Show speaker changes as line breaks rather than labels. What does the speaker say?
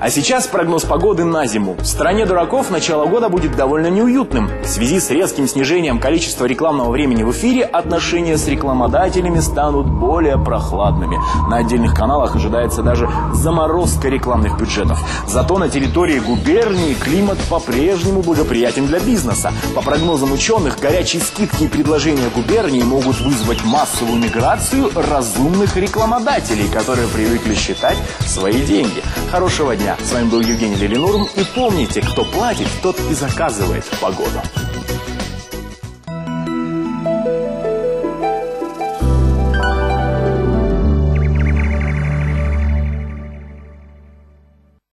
А сейчас прогноз погоды на зиму. В стране дураков начало года будет довольно неуютным. В связи с резким снижением количества рекламного времени в эфире отношения с рекламодателями станут более прохладными. На отдельных каналах ожидается даже заморозка рекламных бюджетов. Зато на территории губернии климат по-прежнему благоприятен для бизнеса. По прогнозам ученых, горячие скидки и предложения губернии могут вызвать массовую миграцию разумных рекламодателей, которые привыкли считать свои деньги. Хорошего дня. С вами был Евгений Лилинурм. И помните, кто платит, тот и заказывает погоду.